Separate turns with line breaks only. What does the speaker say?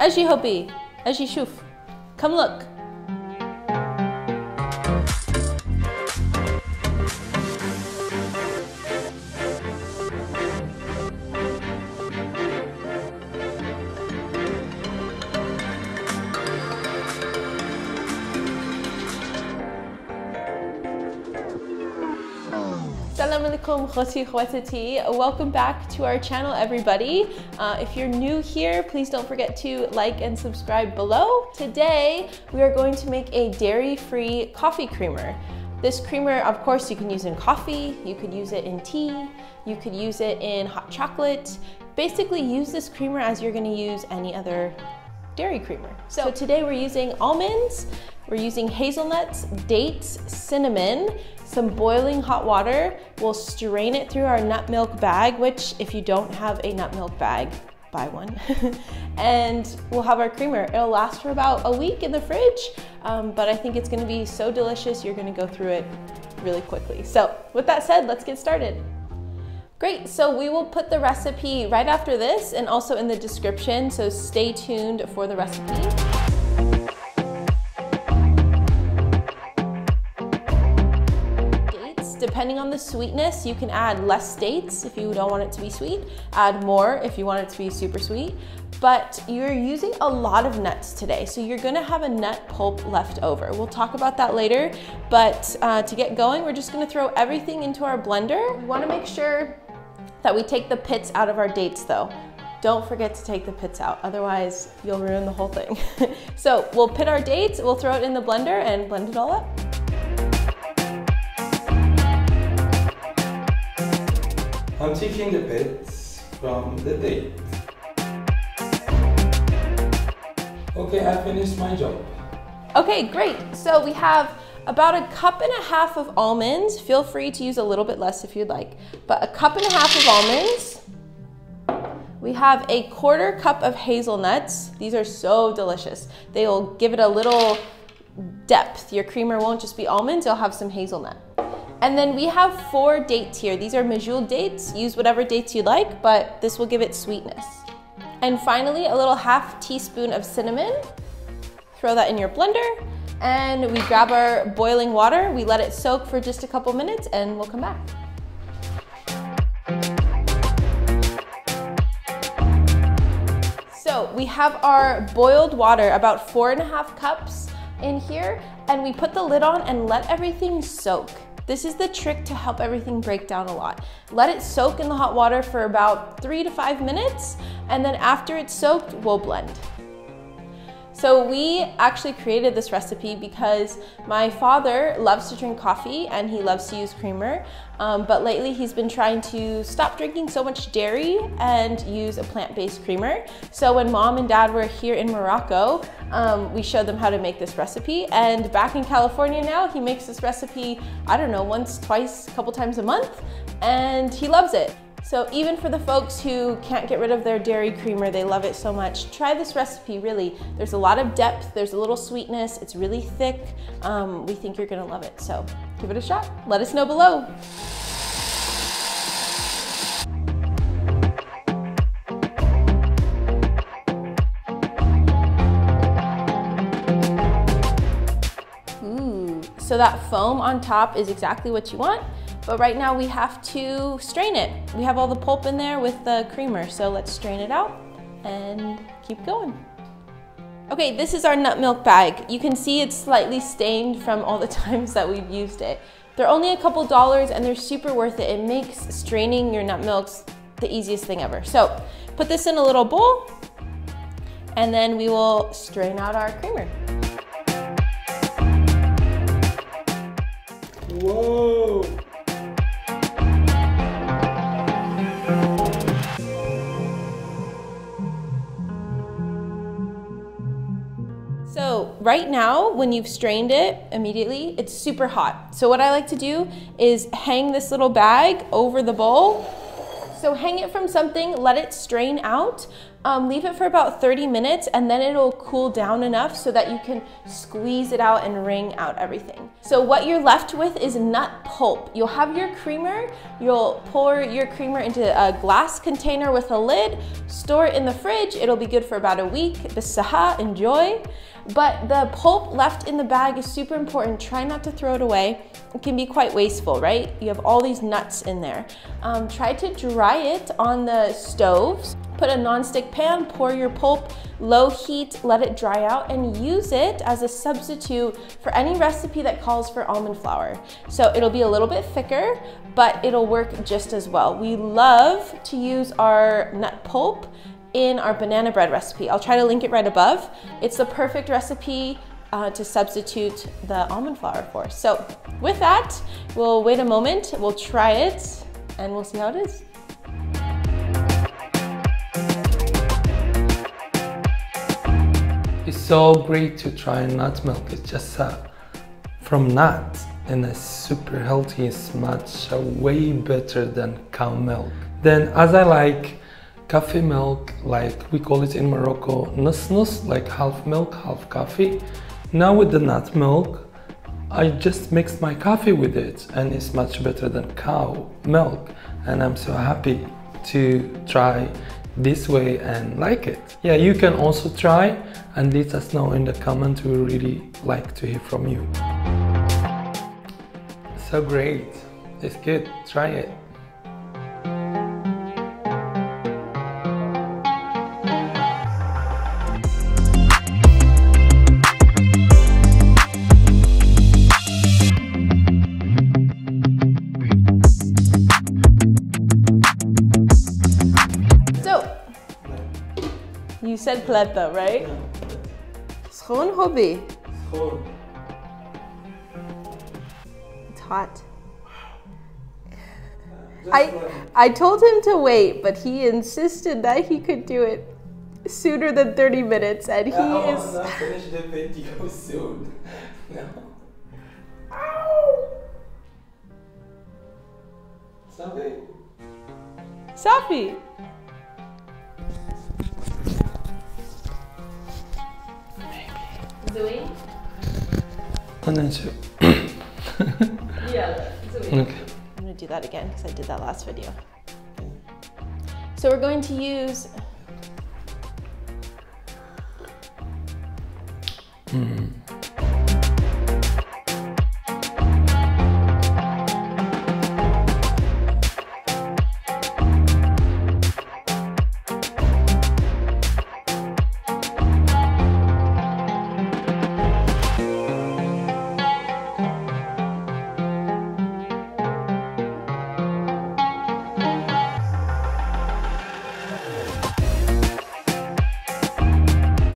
اجي هوبي اجي شوف come look Alaikum khoti khwatati. Welcome back to our channel everybody. Uh, if you're new here, please don't forget to like and subscribe below. Today, we are going to make a dairy-free coffee creamer. This creamer, of course, you can use in coffee, you could use it in tea, you could use it in hot chocolate. Basically, use this creamer as you're gonna use any other dairy creamer. So today we're using almonds, we're using hazelnuts, dates, cinnamon, some boiling hot water. We'll strain it through our nut milk bag, which if you don't have a nut milk bag, buy one. and we'll have our creamer. It'll last for about a week in the fridge, um, but I think it's gonna be so delicious, you're gonna go through it really quickly. So with that said, let's get started. Great, so we will put the recipe right after this and also in the description, so stay tuned for the recipe. Depending on the sweetness, you can add less dates if you don't want it to be sweet, add more if you want it to be super sweet, but you're using a lot of nuts today, so you're gonna have a nut pulp left over. We'll talk about that later, but uh, to get going, we're just gonna throw everything into our blender. We wanna make sure that we take the pits out of our dates though. Don't forget to take the pits out, otherwise you'll ruin the whole thing. so we'll pit our dates, we'll throw it in the blender and blend it all up.
Taking the pits from the date. Okay, I finished my job.
Okay, great. So we have about a cup and a half of almonds. Feel free to use a little bit less if you'd like, but a cup and a half of almonds. We have a quarter cup of hazelnuts. These are so delicious. They will give it a little depth. Your creamer won't just be almonds, it'll have some hazelnut. And then we have four dates here. These are medjool dates. Use whatever dates you like, but this will give it sweetness. And finally, a little half teaspoon of cinnamon. Throw that in your blender and we grab our boiling water, we let it soak for just a couple minutes and we'll come back. So we have our boiled water, about four and a half cups in here, and we put the lid on and let everything soak. This is the trick to help everything break down a lot. Let it soak in the hot water for about three to five minutes, and then after it's soaked, we'll blend. So we actually created this recipe because my father loves to drink coffee and he loves to use creamer, um, but lately he's been trying to stop drinking so much dairy and use a plant-based creamer. So when mom and dad were here in Morocco, um, we showed them how to make this recipe. And back in California now, he makes this recipe, I don't know, once, twice, a couple times a month, and he loves it. So even for the folks who can't get rid of their dairy creamer, they love it so much, try this recipe really. There's a lot of depth, there's a little sweetness, it's really thick. Um, we think you're gonna love it, so give it a shot. Let us know below. So that foam on top is exactly what you want. But right now we have to strain it. We have all the pulp in there with the creamer, so let's strain it out and keep going. Okay, this is our nut milk bag. You can see it's slightly stained from all the times that we've used it. They're only a couple dollars and they're super worth it. It makes straining your nut milks the easiest thing ever. So put this in a little bowl and then we will strain out our creamer.
Whoa!
So right now, when you've strained it immediately, it's super hot. So what I like to do is hang this little bag over the bowl. So hang it from something, let it strain out, Um, leave it for about 30 minutes and then it'll cool down enough so that you can squeeze it out and wring out everything. So what you're left with is nut pulp. You'll have your creamer, you'll pour your creamer into a glass container with a lid, store it in the fridge, it'll be good for about a week. Bisaha, enjoy. But the pulp left in the bag is super important. Try not to throw it away. It can be quite wasteful, right? You have all these nuts in there. Um, try to dry it on the stoves. Put a non-stick pan, pour your pulp, low heat, let it dry out and use it as a substitute for any recipe that calls for almond flour. So it'll be a little bit thicker, but it'll work just as well. We love to use our nut pulp in our banana bread recipe. I'll try to link it right above. It's the perfect recipe uh, to substitute the almond flour for. So with that, we'll wait a moment, we'll try it, and we'll see how it is.
It's so great to try nut milk. It's just from nuts and it's super healthy. It's much uh, way better than cow milk. Then as I like coffee milk, like we call it in Morocco, nus nus, like half milk, half coffee. Now with the nut milk, I just mix my coffee with it and it's much better than cow milk. And I'm so happy to try this way and like it. Yeah, you can also try and let us know in the comment. We really like to hear from you. So great. It's good. Try it.
Said plat though, right? Schoon hobby. It's hot. I I told him to wait, but he insisted that he could do it sooner than 30 minutes and he oh,
I
is
not finish the video soon. no. Sabi.
Safi. Zoe?
And then two.
Yeah, Zoe.
Okay.
I'm gonna do that again because I did that last video. So we're going to use
Mm.